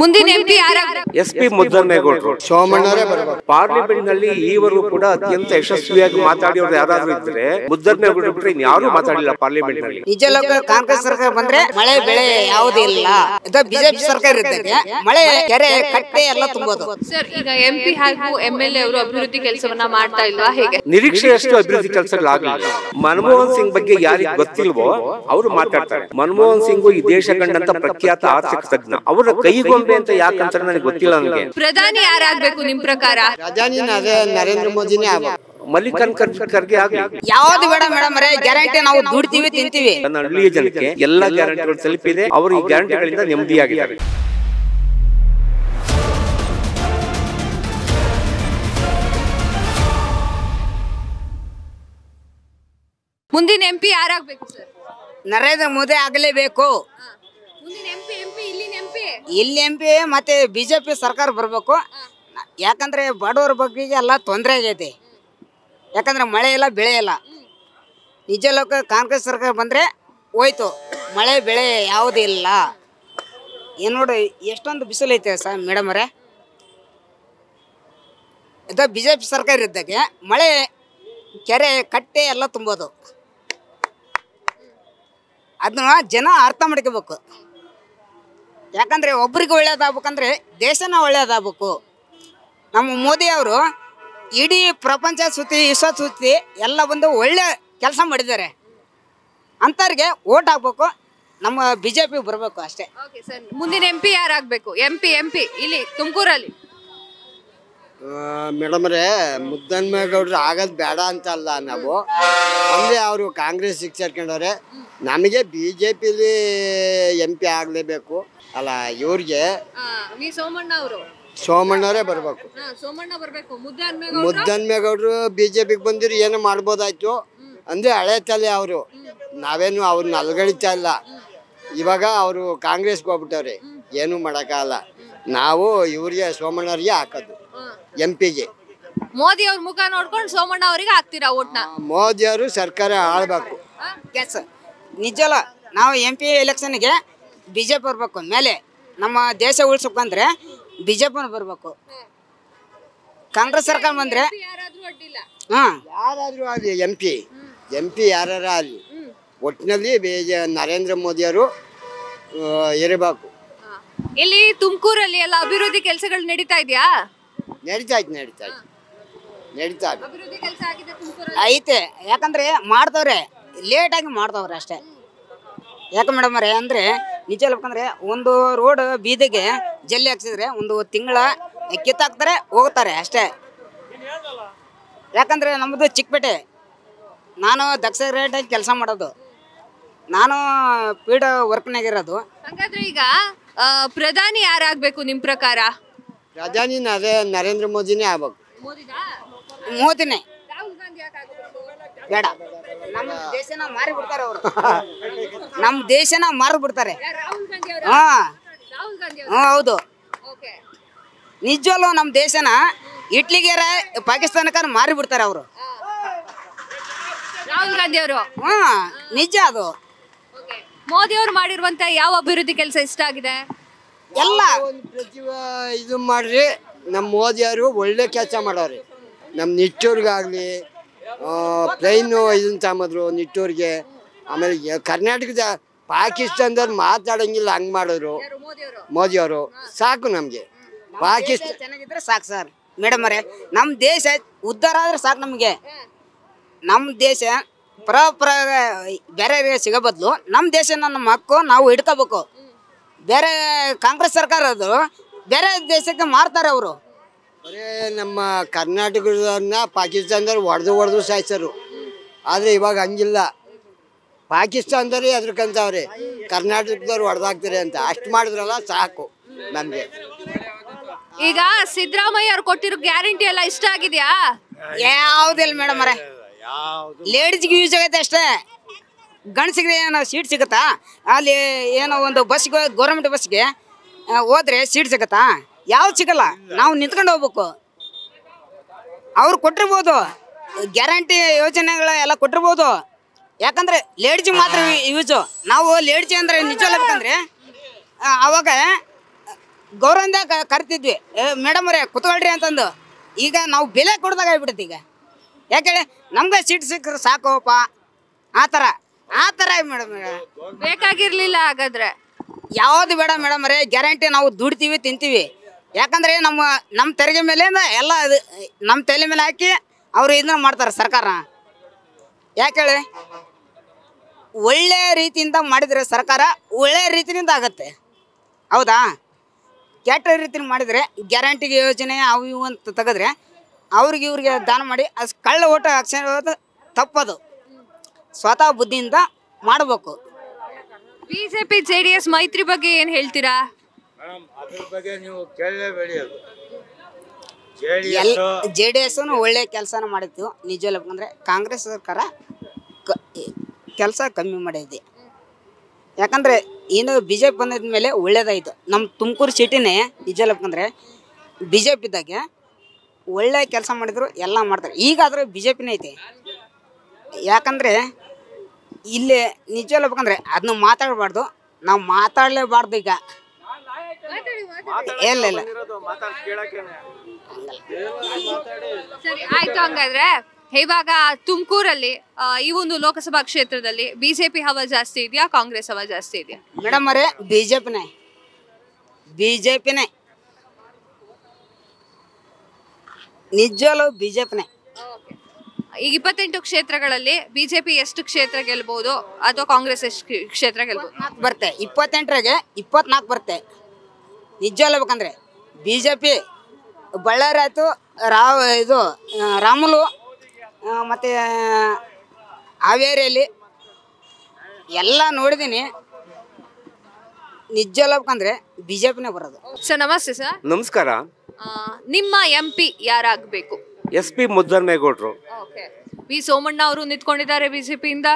ಮುಂದಿನ MP S P ಮುದ್ದನ್ನೇಗೌಡರು ಪಾರ್ಲಿಮೆಂಟ್ನಲ್ಲಿ ಈವರೆಗೂ ಕೂಡ ಅತ್ಯಂತ ಯಶಸ್ವಿಯಾಗಿ ಮಾತಾಡಿಯವರು ಯಾರಾದ್ರೂ ಇದ್ರೆ ಮುದ್ದನ್ನೇಗೌಡರು ಬಿಟ್ರೆ ಇನ್ಯಾರು ಮಾತಾಡಿಲ್ಲ ಪಾರ್ಲಿಮೆಂಟ್ನಲ್ಲಿ ನಿಜ ಲೋಕ ಕಾಂಗ್ರೆಸ್ ಸರ್ಕಾರ ಬಂದ್ರೆ ಮಳೆ ಬೆಳೆ ಯಾವುದೂ ಇಲ್ಲ. ಇದು ಬಿಜೆಪಿ ಸರ್ಕಾರ ಇದ್ದಾಗ ಮಳೆ ಕೆರೆ ಕಟ್ಟೆ ಎಲ್ಲ ತುಂಬೋದು. ಸರ್ ಈಗ ಎಂಪಿ ಹಾಗೂ ಎಂಎಲ್ಎ ಎ ಅವರು ಅಭಿವೃದ್ಧಿ ಕೆಲಸವನ್ನ ಮಾಡ್ತಾ ಇಲ್ವಾ? ಹೇಗೆ? ನಿರೀಕ್ಷೆಯಷ್ಟು ಅಭಿವೃದ್ಧಿ ಕೆಲಸಗಳಾಗಲಿಲ್ಲ ಮನಮೋಹನ್ ಸಿಂಗ್ ಬಗ್ಗೆ ಯಾರಿಗೆ ಗೊತ್ತಿಲ್ವೋ ಅವರು ಮಾತಾಡ್ತಾರೆ. ಮನಮೋಹನ್ ಸಿಂಗ್ ಈ ದೇಶ ಕಂಡಂತ ಪ್ರಖ್ಯಾತ ಆರ್ಥಿಕ ತಜ್ಞ. ಅವರ ಕೈಗೊಂಬೆ ಅಂತ ಯಾಕಂತಾರೆ ನನಗೆ ಗೊತ್ತಿಲ್ಲ ನನಗೆ. ಪ್ರಧಾನಿ ಯಾರಾಗ್ಬೇಕು ನಿಮ್ ಪ್ರಕಾರ? ಪ್ರಧಾನಿ ನರೇಂದ್ರ ಮೋದಿನೇ ಆಗ್ಬೇಕು. ಮಲ್ಲಿಕಾರ್ಜುನ್ ಖರ್ಗೆ- ಆಗ್ಲಿ. ಯಾವ್ದು ಬೇಡ ಮೇಡಮ್ ಗ್ಯಾರಂಟಿ ನಾವು ದುಡ್ತೀವಿ ತಿಂತೀವಿ. ನನ್ನ ಹಳ್ಳಿಯ ಜನಕ್ಕೆ ಎಲ್ಲ ಗ್ಯಾರಂಟಿಗಳು ತಲುಪಿದೆ. ಅವರು ಈ ಗ್ಯಾರಂಟಿಗಳಿಂದ ನೆಮ್ಮದಿಯಾಗಿದ್ದಾರೆ. ಮುಂದಿನ ಎಂಪಿ ಯಾರಾಗ್ಬೇಕು ಸರ್ ನರೇಂದ್ರ ಮೋದಿ ಆಗಲೇಬೇಕು. ಇಲ್ಲಿ ಎಂ ಪಿ ಮತ್ತೆ ಬಿಜೆಪಿ ಸರ್ಕಾರ ಬರಬೇಕು. ಯಾಕಂದ್ರೆ ಬಡವರ ಬಗ್ಗೆ ಎಲ್ಲ ತೊಂದರೆ ಆಗೈತಿ. ಯಾಕಂದ್ರೆ ಮಳೆ ಇಲ್ಲ ಬೆಳೆ ಇಲ್ಲ. ನಿಜ ಲೋಕ ಕಾಂಗ್ರೆಸ್ ಸರ್ಕಾರ ಬಂದ್ರೆ ಹೋಯ್ತು. ಮಳೆ ಬೆಳೆ ಯಾವುದೂ ಇಲ್ಲ. ಏನು ನೋಡಿ ಎಷ್ಟೊಂದು ಬಿಸಿಲು ಐತೆ ಸರ್ ಮೇಡಮ್ ಅವರೇ. ಇದು ಬಿ ಜೆ ಪಿ ಸರ್ಕಾರ ಇದ್ದಾಗೆ ಮಳೆ ಕೆರೆ ಕಟ್ಟೆ ಎಲ್ಲ ತುಂಬೋದು. ಅದನ್ನ ಜನ ಅರ್ಥ ಮಾಡ್ಕೋಬೇಕು. ಯಾಕಂದ್ರೆ ಒಬ್ರಿಗೆ ಒಳ್ಳೇದಾಗ್ಬೇಕಂದ್ರೆ ದೇಶನ ಒಳ್ಳೇದಾಗಬೇಕು. ನಮ್ಮ ಮೋದಿ ಅವರು ಇಡೀ ಪ್ರಪಂಚ ಸುತ್ತಿ ವಿಶ್ವ ಸುತ್ತಿ ಎಲ್ಲ ಬಂದು ಒಳ್ಳೆ ಕೆಲಸ ಮಾಡಿದ್ದಾರೆ. ಅಂಥವ್ರಿಗೆ ಓಟ್ ಹಾಕ್ಬೇಕು. ನಮ್ಮ ಬಿ ಜೆ ಪಿ ಬರಬೇಕು ಅಷ್ಟೇ. ಓಕೆ ಸರ್ ಮುಂದಿನ ಎಂ ಪಿ ಎಂ ಪಿ ಇಲ್ಲಿ ತುಮಕೂರಲ್ಲಿ. ಮೇಡಮ್ರೇ ಮುದ್ದನ್ಮೇಗೌಡ್ರು ಆಗೋದು ಬೇಡ ಅಂತ ಅಲ್ಲ ನಾವು ಅಂದರೆ ಅವರು ಕಾಂಗ್ರೆಸ್ ಸೇರ್ಕೊಂಡವ್ರೆ. ನಮಗೆ ಬಿ ಜೆ ಪಿಲಿ ಎಂ ಪಿ ಆಗಲೇಬೇಕು. ಅಲ್ಲ ಇವ್ರಿಗೆ ವಿ ಸೋಮಣ್ಣ ಅವರು. ಸೋಮಣ್ಣವರೇ ಬರಬೇಕು. ಸೋಮಣ್ಣ ಬರ್ಬೇಕು. ಮುದ್ದೆ ಮುದ್ದನ್ಮೇಗೌಡರು ಬಿ ಜೆ ಪಿಗೆ ಬಂದಿರು ಏನು ಮಾಡ್ಬೋದಾಯ್ತು. ಅಂದರೆ ಹಳೆ ತಲೆ ಅವರು. ನಾವೇನು ಅವ್ರನ್ನ ಅಲ್ಗಳಿತಾ ಇಲ್ಲ. ಇವಾಗ ಅವರು ಕಾಂಗ್ರೆಸ್ಗೆ ಹೋಗ್ಬಿಟ್ಟವ್ರೆ. ಏನೂ ಮಾಡೋಕ್ಕಾಗಲ್ಲ. ನಾವು ಇವ್ರಿಗೆ ಸೋಮಣ್ಣವ್ರಿಗೆ ಹಾಕೋದು. ಎಂ ಪಿಗೆ ಮೋದಿ ಅವ್ರ ಮುಖ ನೋಡ್ಕೊಂಡು ಸೋಮಣ್ಣ ಅವರಿಗೆ ಹಾಕ್ತೀರಾ ಓಟ್ನ? ಮೋದಿಯವರು ಸರ್ಕಾರ ಆಳ್ಬೇಕು. ನಿಜಲ್ಲ ನಾವು ಎಂ ಪಿ ಎಲೆಕ್ಷನ್ಗೆ ಬಿ ಜೆ ಪಿ ಬರಬೇಕು. ಮೇಲೆ ನಮ್ಮ ದೇಶ ಉಳಿಸ್ಬೇಕಂದ್ರೆ ಬಿ ಜೆ ಪಿನ ಬರಬೇಕು. ಕಾಂಗ್ರೆಸ್ ಸರ್ಕಾರ ಬಂದ್ರೆ ಹಾಂ. ಯಾರಾದರೂ ಆಗಲಿ ಎಂ ಪಿ ಎಂ ಪಿ ಯಾರು ಆಗಲಿ ಒಟ್ಟಿನಲ್ಲಿ ಬೇಜ ನರೇಂದ್ರ ಮೋದಿಯವರು ಇರಬೇಕು. ಇಲ್ಲಿ ತುಮಕೂರಲ್ಲಿ ಎಲ್ಲ ಅಭಿವೃದ್ಧಿ ಕೆಲಸಗಳು ನಡೀತಾ ಇದೆಯಾ? ನಡೀತಾ ಇದೆ ನಡೀತಾ ಇತ್ತು. ನಡೀತಾ ಇದೆ. ತುಮಕೂರಲ್ಲಿ? ಐತೆ. ಯಾಕಂದ್ರೆ ಮಾಡ್ತವ್ರೆ. ಲೇಟಾಗಿ ಮಾಡ್ತಾವ್ರೆ ಅಷ್ಟೇ. ಯಾಕೆ ಮೇಡಮ್ ಅವರೇ ಅಂದರೆ ನಿಜ ಹೇಳ್ಬೇಕಂದ್ರೆ ಒಂದು ರೋಡ್ ಬೀದಿಗೆ ಜಲ್ಲಿ ಹಾಕ್ಸಿದ್ರೆ ಒಂದು ತಿಂಗಳ ಕಿತ್ತಾಕ್ತಾರೆ ಹೋಗ್ತಾರೆ ಅಷ್ಟೇ. ಯಾಕಂದರೆ ನಮ್ಮದು ಚಿಕ್ಕಪೇಟೆ. ನಾನು ದಕ್ಷ ರೇಟಾಗಿ ಕೆಲಸ ಮಾಡೋದು. ನಾನು ಪೀಡ ವರ್ಕ್ನಾಗಿರೋದು ಹಾಗಾದ್ರೆ ಈಗ ಪ್ರಧಾನಿ ಯಾರಾಗಬೇಕು ನಿಮ್ಮ ಪ್ರಕಾರ? ಪ್ರಧಾನಿ ನರೇ ನರೇಂದ್ರ ಮೋದಿನೇ ಆಗ್ಬೇಕು. ಮೋದಿನಾ? ಮೋದಿನೇ. ರಾಹುಲ್ ಗಾಂಧಿ ಯಾಕಾಗ್ಬೇಕು ಬೇಡ. ನಮ್ಮ ದೇಶನ ಮಾರಿ ಬಿಡ್ತಾರೆ ಅವರು. ನಮ್ಮ ದೇಶನ ಮಾರಿ ಬಿಡ್ತಾರೆ. ರಾಹುಲ್ ಗಾಂಧಿ ಅವರ ಹಾ ರಾಹುಲ್ ಗಾಂಧಿ ಹ್ಞೂ ಹೌದು. ಓಕೆ ನಿಜವಲ್ಲೂ ನಮ್ಮ ದೇಶನ ಇಟ್ಲಿಗೇರ ಪಾಕಿಸ್ತಾನಕ್ಕ ಮಾರಿ ಬಿಡ್ತಾರೆ ಅವರು. ರಾಹುಲ್ ಗಾಂಧಿ ಅವರು. ಹಾ ನಿಜ ಅದು. ಮೋದಿ ಅವರು ಮಾಡಿರುವಂತ ಯಾವ ಅಭಿವೃದ್ಧಿ ಕೆಲಸ ಇಷ್ಟ ಆಗಿದೆ? ಎಲ್ಲ. ಇದು ಮಾಡ್ರಿ ನಮ್ಮ ಮೋದಿಯವರು ಒಳ್ಳೆ ಕೆಲಸ ಮಾಡೋರಿ. ನಮ್ಮ ನಿಟ್ಟೂರ್ಗಾಗಲಿ ಪ್ಲೈನು ಇದನ್ನ ತಗೊಂಬಂದ್ರು ನಿಟ್ಟೂರಿಗೆ, ಆಮೇಲೆ ಕರ್ನಾಟಕದ ಪಾಕಿಸ್ತಾನದವ್ರು ಮಾತಾಡಂಗಿಲ್ಲ, ಹಂಗೆ ಮಾಡಿದ್ರು ಮೋದಿಯವರು. ಸಾಕು ನಮಗೆ. ಪಾಕಿಸ್ತಾನ ಚೆನ್ನಾಗಿದ್ರೆ ಸಾಕು ಸರ್. ಮೇಡಮ್ ಅವರೇ ನಮ್ಮ ದೇಶ ಉದ್ಧಾರ ಆದ್ರೆ ಸಾಕು ನಮಗೆ. ನಮ್ಮ ದೇಶ ಪರ ಪರ ಬೇರೆ ಸಿಗೋ ಬದಲು ನಮ್ಮ ದೇಶನ ನಮ್ಮ ಹಕ್ಕು ನಾವು ಹಿಡ್ಕೋಬೇಕು. ಬೇರೆ ಕಾಂಗ್ರೆಸ್ ಸರ್ಕಾರ ಅದು, ಬೇರೆ ದೇಶಕ್ಕೆ ಮಾರ್ತಾರೆ ಅವರು. ಬರೇ ನಮ್ಮ ಕರ್ನಾಟಕದನ್ನ ಪಾಕಿಸ್ತಾನದವ್ರು ಹೊಡೆದು ಹೊಡೆದು ಸಾಯ್ಸರು. ಆದರೆ ಇವಾಗ ಹಂಗಿಲ್ಲ. ಪಾಕಿಸ್ತಾನದವ್ರೇ ಎದ್ರಕಂತವ್ರೆ ಕರ್ನಾಟಕದವ್ರು ಹೊಡೆದಾಕ್ತಾರೆ ಅಂತ. ಅಷ್ಟು ಮಾಡಿದ್ರಲ್ಲ ಸಾಕು ನಮಗೆ. ಈಗ ಸಿದ್ದರಾಮಯ್ಯ ಅವ್ರು ಕೊಟ್ಟಿರೋ ಗ್ಯಾರಂಟಿ ಎಲ್ಲ ಇಷ್ಟ ಆಗಿದ್ಯಾ? ಯಾವುದಿಲ್ಲ ಮೇಡಮ್ ಅವರೇ. ಲೇಡೀಸ್ಗೆ ಯೂಸ್ ಆಗೈತೆ ಅಷ್ಟೇ. ಗಂಡಸಿಗೆ ಏನೋ ಸೀಟ್ ಸಿಗುತ್ತಾ? ಅಲ್ಲಿ ಏನೋ ಒಂದು ಬಸ್ಗೆ ಗೌರ್ಮೆಂಟ್ ಬಸ್ಗೆ ಹೋದ್ರೆ ಸೀಟ್ ಸಿಗುತ್ತಾ? ಯಾವ್ದು ಸಿಗಲ್ಲ ನಾವು ನಿಂತ್ಕೊಂಡು ಹೋಗ್ಬೇಕು. ಅವ್ರು ಕೊಟ್ಟಿರ್ಬೋದು. ಗ್ಯಾರಂಟಿ ಯೋಜನೆಗಳ ಎಲ್ಲ ಕೊಟ್ಟಿರ್ಬೋದು. ಯಾಕಂದ್ರೆ ಲೇಡ್ಜಿ ಮಾತ್ರ ಯೂಸು ನಾವು ಲೇಡ್ಜಿ ಅಂದ್ರೆ ನಿಜ ಬೇಕಂದ್ರೆ ಅವಾಗ ಗೌರವದಿಂದ ಕರಿತಿದ್ವಿ. ಮೇಡಮ್ ಅವರೇ ಕುತ್ಕೊಳ್ರಿ ಅಂತಂದು. ಈಗ ನಾವು ಬೆಲೆ ಕೊಡ್ದಾಗ ಆಗ್ಬಿಡುತ್ತೆ ಈಗ. ಯಾಕೇಳಿ ನಮ್ಗೆ ಸೀಟ್ ಸಿಕ್ಕರೆ ಸಾಕೋಪ್ಪ ಆ ಥರ ಆ ಥರ ಮೇಡಮ್ ಬೇಕಾಗಿರ್ಲಿಲ್ಲ ಹಾಗಾದ್ರೆ. ಯಾವುದು ಬೇಡ ಮೇಡಮ್ ಅವರೇ ಗ್ಯಾರಂಟಿ ನಾವು ದುಡ್ತೀವಿ ತಿಂತೀವಿ. ಯಾಕಂದ್ರೆ ನಮ್ಮ ನಮ್ಮ ತೆರಿಗೆ ಮೇಲೆ ಎಲ್ಲ ಅದು ನಮ್ಮ ತಲೆ ಮೇಲೆ ಹಾಕಿ ಅವರು ಇದನ್ನ ಮಾಡ್ತಾರೆ ಸರ್ಕಾರ ಯಾಕೆ ಹೇಳಿ? ಒಳ್ಳೆ ರೀತಿಯಿಂದ ಮಾಡಿದರೆ ಸರ್ಕಾರ ಒಳ್ಳೆ ರೀತಿಯಿಂದ ಆಗತ್ತೆ. ಹೌದಾ? ಕೆಟ್ಟ ರೀತಿಯಿಂದ ಮಾಡಿದರೆ ಗ್ಯಾರಂಟಿಗೆ ಯೋಜನೆ ಅವು ಇವು ಅಂತ ತೆಗೆದ್ರೆ ಅವ್ರಿಗೆ ಇವ್ರಿಗೆ ದಾನ ಮಾಡಿ ಅದು ಕಳ್ಳ ಓಟ ಹಾಕ್ಸೋದು ತಪ್ಪದು. ಸ್ವತಃ ಬುದ್ಧಿಯಿಂದ ಮಾಡಬೇಕು. ಬಿಜೆಪಿ ಎಸ್ ಮೈತ್ರಿ ಬಗ್ಗೆ ಏನು ಹೇಳ್ತೀರಾ? ಮೇಡಮ್ ಅದ್ರ ಬಗ್ಗೆ ನೀವು ಕೇಳಲೇಬೇಡಿ ಅದು. J D L S J D S ಒಳ್ಳೆ ಕೆಲಸನ ಮಾಡಿತ್ತು ನಿಜ ಹೇಳ್ಬೇಕಂದ್ರೆ ಕಾಂಗ್ರೆಸ್ ಸರ್ಕಾರ ಕೆಲಸ ಕಮ್ಮಿ ಮಾಡಿದೆ. ಯಾಕಂದ್ರೆ ಏನು ಬಿ ಜೆ ಪಿ ಬಂದಿದ ಮೇಲೆ ಒಳ್ಳೇದಾಯಿತು. ನಮ್ಮ ತುಮಕೂರು ಸಿಟಿನೇ ನಿಜ ಹೇಳ್ಬೇಕಂದ್ರೆ ಬಿ ಜೆ ಪಿದಾಗೆ ಒಳ್ಳೆ ಕೆಲಸ ಮಾಡಿದ್ರು ಎಲ್ಲ ಮಾಡ್ತಾರೆ. ಈಗಾದರೂ ಬಿ ಜೆ ಪಿನೇ ಐತೆ. ಯಾಕಂದರೆ ಇಲ್ಲಿ ನಿಜ ಹೇಳ್ಬೇಕಂದ್ರೆ ಅದನ್ನ ಮಾತಾಡಬಾರ್ದು. ನಾವು ಮಾತಾಡಲೇಬಾರ್ದು ಈಗ. ಇಲ್ಲ ಇಲ್ಲ. ಸರಿ ಆಯ್ತು ಹಂಗಾದ್ರೆ. ಇವಾಗ ತುಮಕೂರಲ್ಲಿ ಈ ಒಂದು ಲೋಕಸಭಾ ಕ್ಷೇತ್ರದಲ್ಲಿ ಬಿಜೆಪಿ ಹವಾ ಜಾಸ್ತಿ ಇದೆಯಾ ಕಾಂಗ್ರೆಸ್ ಹವಾ ಜಾಸ್ತಿ ಇದೆಯಾ? ಮೇಡಮ್ ಅವರೇ ಬಿಜೆಪಿ ಬಿಜೆಪಿನೇ. ನಿಜವಾಗ್ಲೂ ಬಿ ಜೆ ಪಿನೇ ನಿಜವಲ್ಲೂ ಬಿ ಜೆ ಪಿನೇ ಈಗ ಇಪ್ಪತ್ತೆಂಟು ಕ್ಷೇತ್ರಗಳಲ್ಲಿ ಬಿಜೆಪಿ ಎಷ್ಟು ಕ್ಷೇತ್ರ ಗೆಲ್ಬಹುದು ಅಥವಾ ಕಾಂಗ್ರೆಸ್ ಎಷ್ಟು ಕ್ಷೇ- ಕ್ಷೇತ್ರ ಗೆಲ್ಬಹುದು ಬರ್ತೆ ಬರುತ್ತೆ. ಇಪ್ಪತ್ತೆಂಟರಾಗೆ ಇಪ್ಪತ್ನಾಲ್ಕು ಬರುತ್ತೆ. ನಿಜ ಹೇಳ್ಬೇಕಂದ್ರೆ ಬಿ ಜೆ ಪಿ ಬಳ್ಳಾರಿ ಆಯಿತು ರಾವ್ ಇದು ರಾಮುಲು ಮತ್ತು ಹಾವೇರಿಯಲ್ಲಿ ಎಲ್ಲ ನೋಡಿದ್ದೀನಿ. ನಿಜ ಹೇಳ್ಬೇಕಂದ್ರೆ ಬಿ ಜೆ ಪಿನೇ ಬರೋದು. ಸರ್ ನಮಸ್ತೆ ಸರ್. ನಮಸ್ಕಾರ. ಆ, ನಿಮ್ಮ ಎಂ ಪಿ ಯಾರಾಗಬೇಕು? ಎಸ್ ಪಿ ಮುದ್ದನ್ಮೇಗೌಡರು ಓಕೆ. ವಿ ಸೋಮಣ್ಣ ಅವರು ನಿಂತ್ಕೊಂಡಿದ್ದಾರೆ ಬಿಜೆಪಿಯಿಂದ?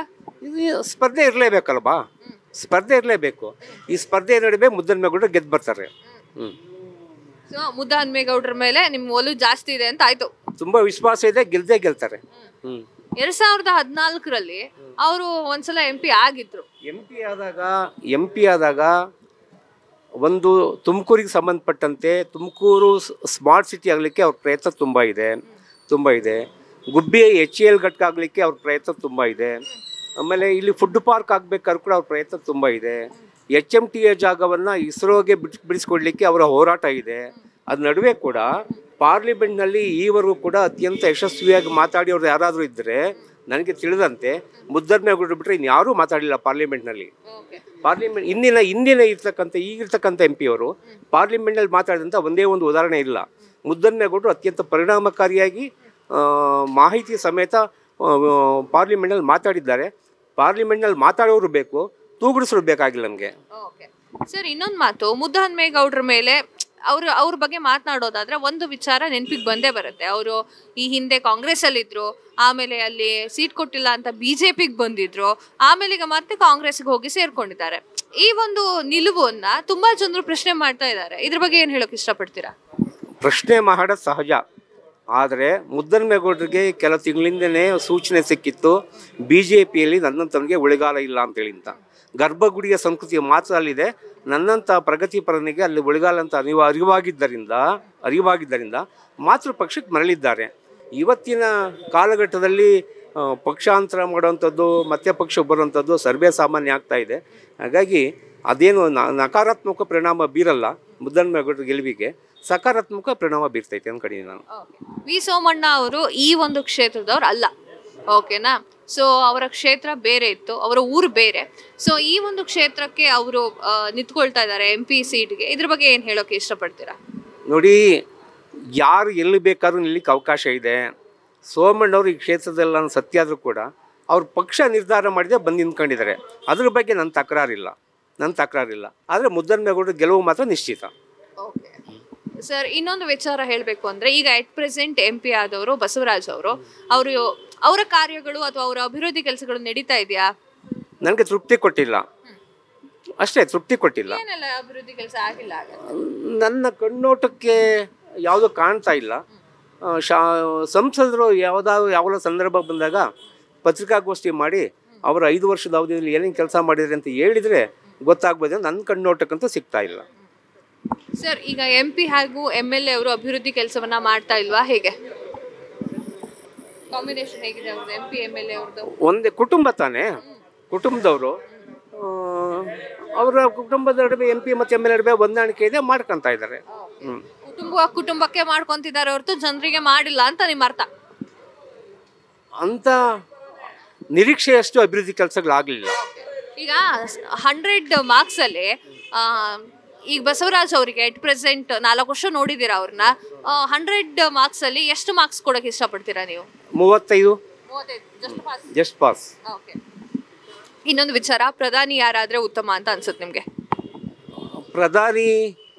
ಇದು ಸ್ಪರ್ಧೆ ಇರಲೇಬೇಕಲ್ವಾ? ಸ್ಪರ್ಧೆ ಇರಲೇಬೇಕು. ಈ ಸ್ಪರ್ಧೆ ನಡುವೆ ಮುದ್ದನ್ಮೇಗೌಡರು ಗೆದ್ದು ಬರ್ತಾರೆ. ಸೊ ಮುದ್ದಹನ್ಮೇಗೌಡರ ಮೇಲೆ ನಿಮ್ಮ ಒಲು ಜಾಸ್ತಿ ಇದೆ ಅಂತ ಆಯ್ತು. ತುಂಬಾ ವಿಶ್ವಾಸ ಇದೆ ಗೆಲ್ದೇ ಗೆಲ್ತಾರೆ. ಎರಡ್ ಸಾವಿರದ ಹದಿನಾಲ್ಕರಲ್ಲಿ ಅವರು ಒಂದ್ಸಲ ಎಂ ಪಿ ಆಗಿದ್ರು. ಎಂ ಪಿ ಆದಾಗ ಎಂ ಪಿ ಆದಾಗ ಒಂದು ತುಮಕೂರಿಗೆ ಸಂಬಂಧಪಟ್ಟಂತೆ ತುಮಕೂರು ಸ್ಮಾರ್ಟ್ ಸಿಟಿ ಆಗಲಿಕ್ಕೆ ಅವ್ರ ಪ್ರಯತ್ನ ತುಂಬ ಇದೆ ತುಂಬ ಇದೆ. ಗುಬ್ಬಿ ಎಚ್ ಎಲ್ ಘಟಕ ಆಗಲಿಕ್ಕೆ ಅವ್ರ ಪ್ರಯತ್ನ ತುಂಬ ಇದೆ. ಆಮೇಲೆ ಇಲ್ಲಿ ಫುಡ್ ಪಾರ್ಕ್ ಆಗಬೇಕಾದ್ರೂ ಕೂಡ ಅವ್ರ ಪ್ರಯತ್ನ ತುಂಬ ಇದೆ. ಎಚ್ ಎಂ ಟಿ ಎ ಜಾಗವನ್ನು ಇಸ್ರೋಗೆ ಬಿಡ್ ಬಿಡಿಸ್ಕೊಡ್ಲಿಕ್ಕೆ ಅವರ ಹೋರಾಟ ಇದೆ. ಅದ್ರ ನಡುವೆ ಕೂಡ ಪಾರ್ಲಿಮೆಂಟ್ನಲ್ಲಿ ಈವರೆಗೂ ಕೂಡ ಅತ್ಯಂತ ಯಶಸ್ವಿಯಾಗಿ ಮಾತಾಡಿಯವ್ರು ಯಾರಾದರೂ ಇದ್ದರೆ ನನಗೆ ತಿಳಿದಂತೆ ಮುದ್ದರ್ಮೇಗೌಡರು ಬಿಟ್ಟರೆ ಇನ್ಯಾರೂ ಮಾತಾಡಿಲ್ಲ ಪಾರ್ಲಿಮೆಂಟ್ನಲ್ಲಿ. ಪಾರ್ಲಿಮೆಂಟ್ ಇಂದಿನ ಇಂದಿನ ಇರ್ತಕ್ಕಂಥ ಈಗಿರ್ತಕ್ಕಂಥ ಎಂ ಪಿಯವರು ಪಾರ್ಲಿಮೆಂಟ್ನಲ್ಲಿ ಮಾತಾಡಿದಂಥ ಒಂದೇ ಒಂದು ಉದಾಹರಣೆ ಇಲ್ಲ. ಮುದ್ದನ್ಮೇಗೌಡರು ಅತ್ಯಂತ ಪರಿಣಾಮಕಾರಿಯಾಗಿ ಮಾಹಿತಿ ಸಮೇತ ಪಾರ್ಲಿಮೆಂಟಲ್ಲಿ ಪಾರ್ಲಿಮೆಂಟ್ನಲ್ಲಿ ಮಾತಾಡಿದ್ದಾರೆ. ಪಾರ್ಲಿಮೆಂಟ್ನಲ್ಲಿ ಮಾತಾಡೋರು ಬೇಕು ತೂಗುಡಿಸ್ರು ಬೇಕಾಗಿಲ್ಲ ನಮಗೆ. ಸರ್ ಇನ್ನೊಂದು ಮಾತು. ಮುದ್ದಹನ್ಮೇಗೌಡರ ಮೇಲೆ ಅವರು ಅವ್ರ ಬಗ್ಗೆ ಮಾತನಾಡೋದಾದ್ರೆ ಒಂದು ವಿಚಾರ ನೆನಪಿಗೆ ಬಂದೇ ಬರುತ್ತೆ. ಅವರು ಈ ಹಿಂದೆ ಕಾಂಗ್ರೆಸ್ ಅಲ್ಲಿ ಇದ್ರು ಆಮೇಲೆ ಅಲ್ಲಿ ಸೀಟ್ ಕೊಟ್ಟಿಲ್ಲ ಅಂತ ಬಿಜೆಪಿಗೆ ಬಂದಿದ್ರು ಆಮೇಲೆ ಈಗ ಮತ್ತೆ ಕಾಂಗ್ರೆಸ್ಗೆ ಹೋಗಿ ಸೇರ್ಕೊಂಡಿದ್ದಾರೆ. ಈ ಒಂದು ನಿಲುವನ್ನ ತುಂಬಾ ಜನರು ಪ್ರಶ್ನೆ ಮಾಡ್ತಾ ಇದ್ದಾರೆ. ಇದ್ರ ಬಗ್ಗೆ ಏನ್ ಹೇಳೋಕೆ ಇಷ್ಟಪಡ್ತೀರಾ? ಪ್ರಶ್ನೆ ಮಾಡೋದು ಸಹಜ. ಆದರೆ ಮುದ್ದನ್ಮೇಗೌಡರಿಗೆ ಕೆಲ ತಿಂಗಳಿಂದನೇ ಸೂಚನೆ ಸಿಕ್ಕಿತ್ತು ಬಿ ಜೆ ಪಿಯಲ್ಲಿ ನನ್ನಂತನಿಗೆ ಉಳಿಗಾಲ ಇಲ್ಲ ಅಂತೇಳಿ ಅಂತ. ಗರ್ಭಗುಡಿಯ ಸಂಸ್ಕೃತಿ ಮಾತ್ರ ಅಲ್ಲಿದೆ. ನನ್ನಂಥ ಪ್ರಗತಿಪರನಿಗೆ ಅಲ್ಲಿ ಉಳಿಗಾಲ ಅಂತ ಅರಿವು, ಅರಿವಾಗಿದ್ದರಿಂದ ಅರಿವಾಗಿದ್ದರಿಂದ ಮಾತೃ ಪಕ್ಷಕ್ಕೆ ಮರಳಿದ್ದಾರೆ. ಇವತ್ತಿನ ಕಾಲಘಟ್ಟದಲ್ಲಿ ಪಕ್ಷಾಂತರ ಮಾಡುವಂಥದ್ದು ಮತ್ತೆ ಪಕ್ಷಕ್ಕೆ ಬರುವಂಥದ್ದು ಸರ್ವೇ ಸಾಮಾನ್ಯ ಆಗ್ತಾ ಇದೆ. ಹಾಗಾಗಿ ಅದೇನು ನಕಾರಾತ್ಮಕ ಪರಿಣಾಮ ಬೀರಲ್ಲ ಮುದ್ದನ್ಮೇಗೌಡರ ಗೆಲುವಿಗೆ ಸಕಾರಾತ್ಮಕ ಪರಿಣಾಮ ಬೀರ್ತೈತೆ ಅಂದ್ಕೊಂಡಿದ್ದೀನಿ ನಾನು. ವಿ ಸೋಮಣ್ಣ ಅವರು ಈ ಒಂದು ಕ್ಷೇತ್ರದವ್ರು ಅಲ್ಲ. ಓಕೆನಾ? ಸೊ ಅವರ ಕ್ಷೇತ್ರ ಬೇರೆ ಇತ್ತು ಅವರ ಊರು ಬೇರೆ. ಸೊ ಈ ಒಂದು ಕ್ಷೇತ್ರಕ್ಕೆ ಅವರು ನಿಂತ್ಕೊಳ್ತಾ ಇದ್ದಾರೆ ಎಂ ಪಿ ಸೀಟ್ಗೆ. ಇದ್ರ ಬಗ್ಗೆ ಏನು ಹೇಳೋಕೆ ಇಷ್ಟಪಡ್ತೀರಾ? ನೋಡಿ ಯಾರು ಎಲ್ಲಿ ಬೇಕಾದ್ರೂ ನಿಲ್ಲಕ್ಕೆ ಅವಕಾಶ ಇದೆ. ಸೋಮಣ್ಣವರು ಈ ಕ್ಷೇತ್ರದಲ್ಲಿ ನಾನು ಸತ್ಯ ಆದರೂ ಕೂಡ ಅವ್ರ ಪಕ್ಷ ನಿರ್ಧಾರ ಮಾಡಿದೆ ಬಂದು ನಿಂತ್ಕೊಂಡಿದ್ದಾರೆ. ಅದ್ರ ಬಗ್ಗೆ ನನ್ನ ತಕರಾರಿಲ್ಲ. ನನ್ನ ತಕರಾರಿಲ್ಲ. ಆದರೆ ಮುದ್ದನಗೌಡರ ಗೆಲುವು ಮಾತ್ರ ನಿಶ್ಚಿತ. ಓಕೆ. ಸರ್ ಇನ್ನೊಂದು ವಿಚಾರ ಹೇಳಬೇಕು ಅಂದ್ರೆ ಈಗ ಎಟ್ ಪ್ರೆಸೆಂಟ್ ಎಂ ಪಿ ಆದವರು ಬಸವರಾಜ್ ಅವರು ಅವರು ಅವರ ಕಾರ್ಯಗಳು ಅಥವಾ ಅವರ ಅಭಿವೃದ್ಧಿ ಕೆಲಸಗಳು ನಡೀತಾ ಇದೆಯಾ? ನನಗೆ ತೃಪ್ತಿ ಕೊಟ್ಟಿಲ್ಲ. ಅಷ್ಟೇ ತೃಪ್ತಿ ಕೊಟ್ಟಿಲ್ಲ. ಅಭಿವೃದ್ಧಿ ಕೆಲಸ ಆಗಿಲ್ಲ ನನ್ನ ಕಣ್ಣೋಟಕ್ಕೆ ಯಾವುದೂ ಕಾಣ್ತಾ ಇಲ್ಲ. ಶಾ ಸಂಸದರು ಯಾವುದಾದ್ರು ಯಾವ ಸಂದರ್ಭ ಬಂದಾಗ ಪತ್ರಿಕಾಗೋಷ್ಠಿ ಮಾಡಿ ಅವರ ಐದು ವರ್ಷದ ಅವಧಿಯಲ್ಲಿ ಏನೇನು ಕೆಲಸ ಮಾಡಿದರೆ ಅಂತ ಹೇಳಿದರೆ ಗೊತ್ತಾಗ್ಬೋದು ನನ್ನ ಕಣ್ಣೋಟಕ್ಕಂತೂ ಸಿಗ್ತಾ ಇಲ್ಲ. ಸರ್ ಈಗ ಎಂ ಪಿ ಹಾಗೂ ಎಂ ಎಲ್ ಎ ಅವರು ಅಭಿವೃದ್ಧಿ ಕೆಲಸವನ್ನ ಮಾಡ್ತಾ ಇಲ್ವಾ? ಹೇಗೆ? ಕಾಂಬಿನೇಷನ್ ಹೇಗಿದೆ ಅವ್ರದ್ದು M P M L A ಅವ್ರದ್ದು? ಒಂದೇ ಕುಟುಂಬ ತಾನೇ? ಕುಟುಂಬದವರು. ಅವರ ಕುಟುಂಬದ ನಡುವೆ ಎಂ ಪಿ ಮತ್ತು ಎಂ ಎಲ್ ನಡುವೆ ಹೊಂದಾಣಿಕೆ ಇದೆ ಮಾಡ್ಕೊಂತ ಇದ್ದಾರೆ. ಕುಟುಂಬ ಕುಟುಂಬಕ್ಕೆ ಮಾಡ್ಕೊಂತಿದ್ದಾರೆ ಹೊರತು ಜನರಿಗೆ ಮಾಡಿಲ್ಲ ಅಂತ ನಿಮ್ಮ ಅರ್ಥ? ಅಂತ ನಿರೀಕ್ಷೆಯಷ್ಟು ಅಭಿವೃದ್ಧಿ ಕೆಲಸಗಳಾಗಲಿಲ್ಲ. ಈಗ ಹಂಡ್ರೆಡ್ ಮಾರ್ಕ್ಸ್ ಅಲ್ಲಿ ಆ, ಈಗ ಬಸವರಾಜ್ ಅವರಿಗೆ ಎಟ್ ಪ್ರೆಸೆಂಟ್ ನಾಲ್ಕು ವರ್ಷ ನೋಡಿದ್ದೀರಾ ಅವ್ರನ್ನ ಹಂಡ್ರೆಡ್ ಮಾರ್ಕ್ಸ್ ಅಲ್ಲಿ ಎಷ್ಟು ಮಾರ್ಕ್ಸ್ ಕೊಡಕ್ಕೆ ಇಷ್ಟಪಡ್ತೀರಾ ನೀವು? ಮೂವತ್ತೈದು. ಜಸ್ಟ್ ಪಾಸ್ ಓಕೆ ಇನ್ನೊಂದು ವಿಚಾರ ಪ್ರಧಾನಿ ಯಾರಾದರೆ ಉತ್ತಮ ಅಂತ ಅನ್ಸುತ್ತೆ ನಿಮಗೆ? ಪ್ರಧಾನಿ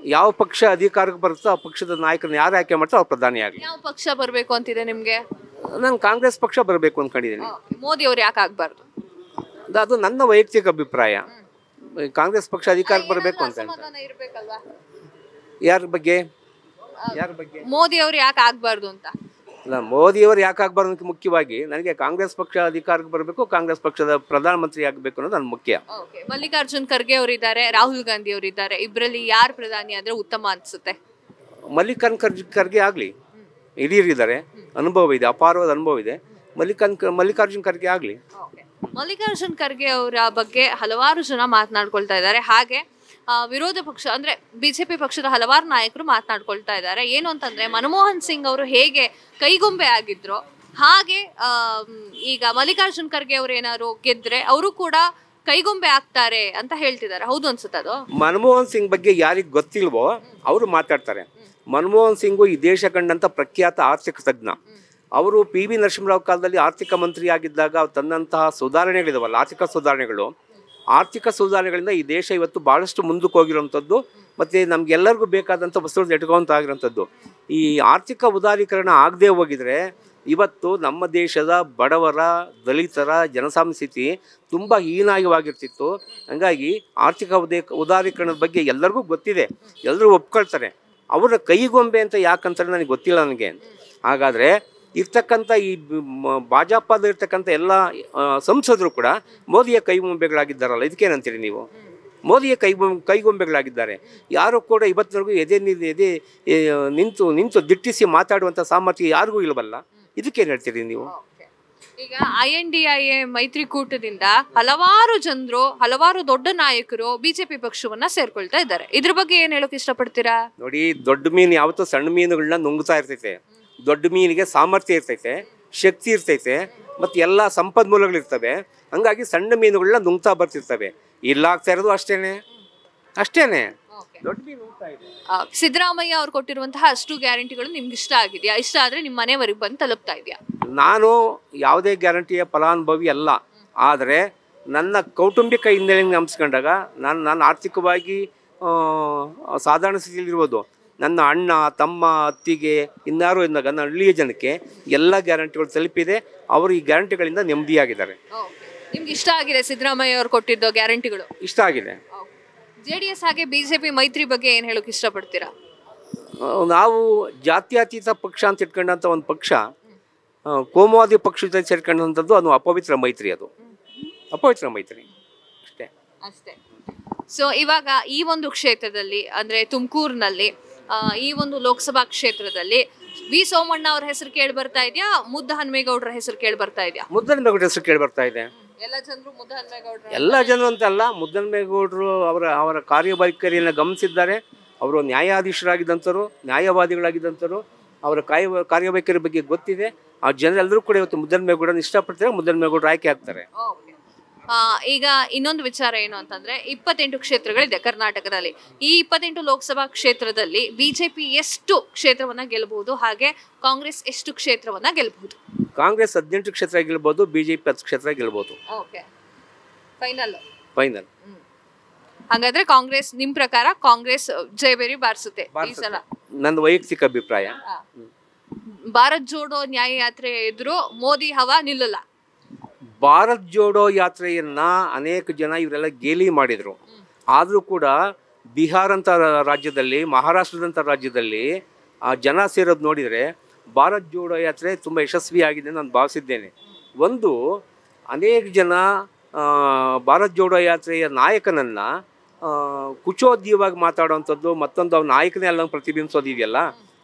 ಯಾವ ಪಕ್ಷ ಅಧಿಕಾರಕ್ಕೆ ಬರುತ್ತೋ ಆ ಪಕ್ಷದ ನಾಯಕರನ್ನ ಯಾರು ಆಯ್ಕೆ ಮಾಡ್ತಾರೋ ಅವ್ರು ಪ್ರಧಾನಿ ಆಗಲಿ. ಯಾವ ಪಕ್ಷ ಬರಬೇಕು ಅಂತಿದೆ ನಿಮಗೆ? ನಾನು ಕಾಂಗ್ರೆಸ್ ಪಕ್ಷ ಬರಬೇಕು ಅಂದ್ಕೊಂಡಿದ್ದೀನಿ ಮೋದಿ ಅವ್ರು ಯಾಕೆ ಆಗ್ಬಾರ್ದು? ಅದು- ಅದು ನನ್ನ ವೈಯಕ್ತಿಕ ಅಭಿಪ್ರಾಯ. ಕಾಂಗ್ರೆಸ್ ಪಕ್ಷ ಅಧಿಕಾರಕ್ಕೆ ಬರಬೇಕು ಅಂತ ಯಾರ ಬಗ್ಗೆ? ಯಾರ ಬಗ್ಗೆ? ಮೋದಿ ಅವರು ಯಾಕೆ ಆಗ್ಬಾರ್ದು ಅಂತ? ಅಲ್ಲ ಮೋದಿ ಅವರು ಯಾಕೆ ಆಗ್ಬಾರ್ದು ಅಂತ ಮುಖ್ಯವಾಗಿ ನನಗೆ ಕಾಂಗ್ರೆಸ್ ಪಕ್ಷ ಅಧಿಕಾರಕ್ಕೆ ಬರಬೇಕು ಕಾಂಗ್ರೆಸ್ ಪಕ್ಷದ ಪ್ರಧಾನಮಂತ್ರಿ ಆಗಬೇಕು ಅನ್ನೋದು ನನ್ನ ಮುಖ್ಯ. ಮಲ್ಲಿಕಾರ್ಜುನ್ ಖರ್ಗೆ ಅವರಿದ್ದಾರೆ ರಾಹುಲ್ ಗಾಂಧಿ ಅವರಿದ್ದಾರೆ ಇಬ್ಬರಲ್ಲಿ ಯಾರು ಪ್ರಧಾನಿ ಆದರೆ ಉತ್ತಮ ಅನಿಸುತ್ತೆ? ಮಲ್ಲಿಕಾರ್ಜುನ್ ಖರ್ಗೆ ಆಗಲಿ. ಹಿರಿಯರಿದ್ದಾರೆ ಅನುಭವ ಇದೆ ಅಪಾರವಾದ ಅನುಭವ ಇದೆ ಮಲ್ಲಿಕಾರ್ಜುನ್ ಮಲ್ಲಿಕಾರ್ಜುನ್ ಖರ್ಗೆ ಆಗಲಿ. ಮಲ್ಲಿಕಾರ್ಜುನ್ ಖರ್ಗೆ ಅವರ ಬಗ್ಗೆ ಹಲವಾರು ಜನ ಮಾತನಾಡ್ಕೊಳ್ತಾ ಇದ್ದಾರೆ. ಹಾಗೆ ವಿರೋಧ ಪಕ್ಷ ಅಂದ್ರೆ ಬಿಜೆಪಿ ಪಕ್ಷದ ಹಲವಾರು ನಾಯಕರು ಮಾತನಾಡ್ಕೊಳ್ತಾ ಇದ್ದಾರೆ. ಏನು ಅಂತಂದ್ರೆ ಮನಮೋಹನ್ ಸಿಂಗ್ ಅವರು ಹೇಗೆ ಕೈಗೊಂಬೆ ಆಗಿದ್ರು ಹಾಗೆ ಈಗ ಮಲ್ಲಿಕಾರ್ಜುನ್ ಖರ್ಗೆ ಅವರು ಏನಾದ್ರು ಗೆದ್ರೆ ಅವರು ಕೂಡ ಕೈಗೊಂಬೆ ಆಗ್ತಾರೆ ಅಂತ ಹೇಳ್ತಿದ್ದಾರೆ. ಹೌದು ಅನ್ಸುತ್ತೆ ಅದು? ಮನಮೋಹನ್ ಸಿಂಗ್ ಬಗ್ಗೆ ಯಾರಿಗೆ ಗೊತ್ತಿಲ್ವೋ ಅವರು ಮಾತಾಡ್ತಾರೆ. ಮನಮೋಹನ್ ಸಿಂಗು ಈ ದೇಶ ಕಂಡಂತ ಪ್ರಖ್ಯಾತ ಆರ್ಥಿಕ ತಜ್ಞ. ಅವರು ಪಿ ವಿ ನರಸಿಂಹರಾವ್ ಕಾಲದಲ್ಲಿ ಆರ್ಥಿಕ ಮಂತ್ರಿ ಆಗಿದ್ದಾಗ ಅವ್ರು ತಂದಂತಹ ಸುಧಾರಣೆಗಳಿದಾವಲ್ಲ, ಆರ್ಥಿಕ ಸುಧಾರಣೆಗಳು. ಆರ್ಥಿಕ ಸುಧಾರಣೆಗಳಿಂದ ಈ ದೇಶ ಇವತ್ತು ಭಾಳಷ್ಟು ಮುಂದಕ್ಕೆ ಹೋಗಿರುವಂಥದ್ದು ಮತ್ತು ನಮಗೆಲ್ಲರಿಗೂ ಬೇಕಾದಂಥ ವಸ್ತುಗಳನ್ನ ಇಟ್ಕೊಂತ ಆಗಿರೋಂಥದ್ದು ಈ ಆರ್ಥಿಕ ಉದಾರೀಕರಣ ಆಗದೆ ಹೋಗಿದರೆ ಇವತ್ತು ನಮ್ಮ ದೇಶದ ಬಡವರ, ದಲಿತರ, ಜನಸಾಮಾನ್ಯ ಸ್ಥಿತಿ ತುಂಬ ಹೀನಾಯವಾಗಿರ್ತಿತ್ತು. ಹಂಗಾಗಿ ಆರ್ಥಿಕ ಉದೇ, ಉದಾರೀಕರಣದ ಬಗ್ಗೆ ಎಲ್ಲರಿಗೂ ಗೊತ್ತಿದೆ. ಎಲ್ಲರೂ ಒಪ್ಕೊಳ್ತಾರೆ. ಅವರ ಕೈಗೊಂಬೆ ಅಂತ ಯಾಕಂತಾರೆ ನನಗೆ ಗೊತ್ತಿಲ್ಲ ನನಗೆ. ಹಾಗಾದರೆ ಇರ್ತಕ್ಕಂಥ ಈ ಭಾಜಪದಲ್ಲಿ ಭಾಜಪದ ಇರ್ತಕ್ಕಂಥ ಎಲ್ಲ ಸಂಸದರು ಕೂಡ ಮೋದಿಯ ಕೈಗೊಂಬೆಗಳಾಗಿದ್ದಾರಲ್ಲ ಇದಕ್ಕೇನಂತೀರಿ ನೀವು? ಮೋದಿಯ ಕೈ ಕೈಗೊಂಬೆಗಳಾಗಿದ್ದಾರೆ. ಯಾರು ಕೂಡ ಇವತ್ತಿನವರೆಗೂ ಎದೆ ಎದೆ ನಿಂತು ನಿಂತು ದಿಟ್ಟಿಸಿ ಮಾತಾಡುವಂಥ ಸಾಮರ್ಥ್ಯ ಯಾರಿಗೂ ಇಲ್ಲವಲ್ಲ? ಇದಕ್ಕೇನು ಹೇಳ್ತೀರಿ ನೀವು? ಈಗ I N D I A ಮೈತ್ರಿಕೂಟದಿಂದ ಹಲವಾರು ಜನರು ಹಲವಾರು ದೊಡ್ಡ ನಾಯಕರು ಬಿಜೆಪಿ ಪಕ್ಷವನ್ನ ಸೇರ್ಕೊಳ್ತಾ ಇದ್ದಾರೆ. ಇದ್ರ ಬಗ್ಗೆ ಏನ್ ಹೇಳೋಕೆ ಇಷ್ಟಪಡ್ತೀರಾ? ನೋಡಿ ದೊಡ್ಡ ಮೀನು ಯಾವತ್ತೂ ಸಣ್ಣ ಮೀನುಗಳನ್ನ ನುಂಗ್ತಾ ಇರ್ತೈತೆ. ದೊಡ್ಡ ಮೀನಿಗೆ ಸಾಮರ್ಥ್ಯ ಇರ್ತೈತೆ ಶಕ್ತಿ ಇರ್ತೈತೆ ಮತ್ತು ಎಲ್ಲ ಸಂಪನ್ಮೂಲಗಳಿರ್ತವೆ. ಹಂಗಾಗಿ ಸಣ್ಣ ಮೀನುಗಳನ್ನ ನುಂಗ್ತಾ ಬರ್ತಿರ್ತವೆ. ಇಲ್ಲಾಗ್ತಾ ಇರೋದು ಅಷ್ಟೇನೆ. ಅಷ್ಟೇನೆ. ದೊಡ್ಡ ಮೀನು ಸಿದ್ದರಾಮಯ್ಯ ಅವ್ರು ಕೊಟ್ಟಿರುವಂತಹ ಅಷ್ಟು ಗ್ಯಾರಂಟಿಗಳು ನಿಮ್ಗೆ ಇಷ್ಟ ಆಗಿದೆಯಾ? ಇಷ್ಟ ಆದರೆ ನಿಮ್ಮ ಮನೆವರೆಗೆ ಬಂದು ತಲುಪ್ತಾ ಇದೆಯಾ? ನಾನು ಯಾವುದೇ ಗ್ಯಾರಂಟಿಯ ಫಲಾನುಭವಿ ಅಲ್ಲ. ಆದರೆ ನನ್ನ ಕೌಟುಂಬಿಕ ಹಿನ್ನೆಲೆಯನ್ನು ಗಮನಿಸ್ಕೊಂಡಾಗ ನಾನು ನಾನು ಆರ್ಥಿಕವಾಗಿ ಸಾಧಾರಣ ಸ್ಥಿತಿಯಲ್ಲಿರ್ಬೋದು. ನನ್ನ ಅಣ್ಣ ತಮ್ಮ ಅತ್ತಿಗೆ ಇನ್ನಾರು ಇದ್ದಾಗ ನನ್ನ ಹಳ್ಳಿಯ ಜನಕ್ಕೆ ಎಲ್ಲ ಗ್ಯಾರಂಟಿಗಳು ತಲುಪಿದೆ. ಅವರು ಈ ಗ್ಯಾರಂಟಿಗಳಿಂದ ನೆಮ್ಮದಿಯಾಗಿದ್ದಾರೆ. ನಿಮ್ಗೆ ಇಷ್ಟ ಆಗಿದೆ ಸಿದ್ದರಾಮಯ್ಯ ಅವರು ಕೊಟ್ಟಿದ್ದ ಗ್ಯಾರಂಟಿಗಳು? ಇಷ್ಟ ಆಗಿದೆ. ಜೆ ಡಿ ಎಸ್ ಹಾಗೆ ಬಿಜೆಪಿ ಮೈತ್ರಿ ಬಗ್ಗೆ ಏನು ಹೇಳೋಕೆ ಇಷ್ಟಪಡ್ತೀರಾ? ನಾವು ಜಾತ್ಯತೀತ ಪಕ್ಷ ಅಂತ ಇಟ್ಕೊಂಡಂಥ ಒಂದು ಪಕ್ಷ ಕೋಮವಾದಿ ಕೋಮುವಾದಿ ಪಕ್ಷ ಜೊತೆ ಸೇರ್ಕೊಂಡಂಥದ್ದು ಅದು ಅಪವಿತ್ರ ಮೈತ್ರಿ ಅದು. ಅಪವಿತ್ರ ಮೈತ್ರಿ. ಅಷ್ಟೇ. ಅಷ್ಟೇ. ಸೊ ಇವಾಗ ಈ ಒಂದು ಕ್ಷೇತ್ರದಲ್ಲಿ ಅಂದ್ರೆ ತುಮಕೂರಿನಲ್ಲಿ ಈ ಒಂದು ಲೋಕಸಭಾ ಕ್ಷೇತ್ರದಲ್ಲಿ ವಿ ಸೋಮಣ್ಣ ಅವ್ರ ಹೆಸರು ಕೇಳಿ ಬರ್ತಾ ಇದೆಯಾ? ಮುದ್ದ ಹನುಮೇಗೌಡರ ಹೆಸರು ಕೇಳಿ ಬರ್ತಾ ಇದೆಯಾ? ಮುದ್ದನಮೇಗೌಡ ಹೆಸರು ಕೇಳಿ ಬರ್ತಾ ಇದೆ. ಎಲ್ಲ ಜನರು ಮುದ್ದ ಅಲ್ಲ ಎಲ್ಲ ಜನರು ಅಂತಲ್ಲ ಮುದ್ದನಮೇಗೌಡರು ಅವರ ಅವರ ಕಾರ್ಯವೈಖರಿಯನ್ನು ಗಮನಿಸಿದ್ದಾರೆ. ಅವರು ನ್ಯಾಯಾಧೀಶರಾಗಿದ್ದಂಥವ್ರು ನ್ಯಾಯವಾದಿಗಳಾಗಿದ್ದಂಥವ್ರು ಅವರ ಕಾರ್ಯ ಕಾರ್ಯವೈಖರಿ ಬಗ್ಗೆ ಗೊತ್ತಿದೆ. ಆ ಜನರೆಲ್ಲರೂ ಕೂಡ ಇವತ್ತು ಮುದ್ದನಮೇಗೌಡರನ್ನು ಇಷ್ಟಪಡ್ತಾರೆ ಮುದ್ದನಮೇಗೌಡರು ಆಯ್ಕೆ ಆಗ್ತಾರೆ. ಆ, ಈಗ ಇನ್ನೊಂದು ವಿಚಾರ ಏನು ಅಂತಂದ್ರೆ ಇಪ್ಪತ್ತೆಂಟು ಕ್ಷೇತ್ರಗಳಿದೆ ಕರ್ನಾಟಕದಲ್ಲಿ. ಈ ಇಪ್ಪತ್ತೆಂಟು ಲೋಕಸಭಾ ಕ್ಷೇತ್ರದಲ್ಲಿ ಬಿಜೆಪಿ ಎಷ್ಟು ಕ್ಷೇತ್ರವನ್ನ ಗೆಲ್ಲಬಹುದು ಹಾಗೆ ಕಾಂಗ್ರೆಸ್ ಎಷ್ಟು ಕ್ಷೇತ್ರವನ್ನ ಗೆಲ್ಲಬಹುದು ಕಾಂಗ್ರೆಸ್ ಹದಿನೆಂಟು ಕ್ಷೇತ್ರ ಗೆಲ್ಬೋದು ಬಿಜೆಪಿ ಜೆ ಪಿ ಹತ್ತು ಕ್ಷೇತ್ರ ಗೆಲ್ಬೋದು ಓಕೆ. ಫೈನಲ್ ಫೈನಲ್ ಹಾಗಾದ್ರೆ ಕಾಂಗ್ರೆಸ್ ನಿಮ್ ಪ್ರಕಾರ ಕಾಂಗ್ರೆಸ್ ಜಯಬೇರಿ ಬಾರಿಸುತ್ತೆ ಈ ಸಲ? ನನ್ನ ವೈಯಕ್ತಿಕ ಅಭಿಪ್ರಾಯ. ಭಾರತ್ ಜೋಡೋ ನ್ಯಾಯ ಯಾತ್ರೆ ಎದುರು ಮೋದಿ ಹವಾ ನಿಲ್ಲಲ್ಲ? ಭಾರತ್ ಜೋಡೋ ಯಾತ್ರೆಯನ್ನ ಅನೇಕ ಜನ ಇವರೆಲ್ಲ ಗೇಲಿ ಮಾಡಿದರು. ಆದರೂ ಕೂಡ ಬಿಹಾರ್ ಅಂತ ರಾಜ್ಯದಲ್ಲಿ ಮಹಾರಾಷ್ಟ್ರದಂಥ ರಾಜ್ಯದಲ್ಲಿ, ಆ ಜನ ಸೇರೋದು ನೋಡಿದರೆ ಭಾರತ್ ಜೋಡೋ ಯಾತ್ರೆ ತುಂಬ ಯಶಸ್ವಿಯಾಗಿದೆ ನಾನು ಭಾವಿಸಿದ್ದೇನೆ. ಒಂದು, ಅನೇಕ ಜನ ಭಾರತ್ ಜೋಡೋ ಯಾತ್ರೆಯ ನಾಯಕನನ್ನು ಕುಚೋದ್ಯವಾಗಿ ಮಾತಾಡುವಂಥದ್ದು ಮತ್ತೊಂದು ಅವ್ನ ನಾಯಕನೇ ಅಲ್ಲ ಪ್ರತಿಬಿಂಬಿಸೋದು ಇದೆಯಲ್ಲ?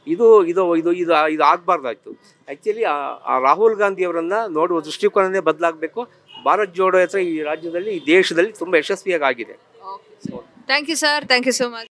ಇದು ಇದು ಇದು ಇದು ಇದು ಆಗಬಾರ್ದಾಯ್ತು. ಆ್ಯಕ್ಚುಲಿ ಆ ರಾಹುಲ್ ಗಾಂಧಿ ಅವರನ್ನ ನೋಡುವ ದೃಷ್ಟಿಕೋನನೇ ಬದಲಾಗಬೇಕು. ಭಾರತ್ ಜೋಡೋ ಹತ್ರ ಈ ರಾಜ್ಯದಲ್ಲಿ, ಈ ದೇಶದಲ್ಲಿ ತುಂಬ ಯಶಸ್ವಿಯಾಗಿ ಆಗಿದೆ. Thank you sir thank you so much